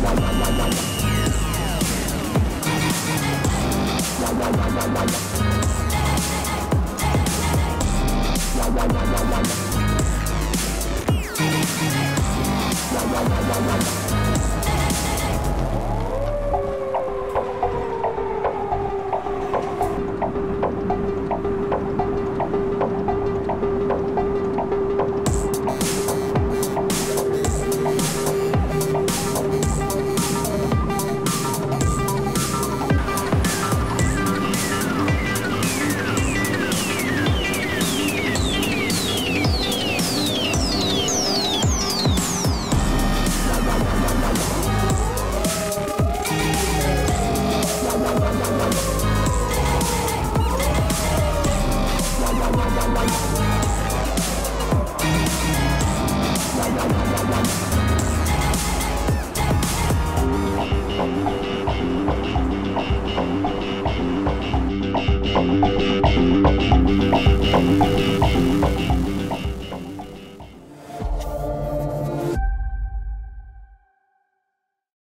Wow, wow.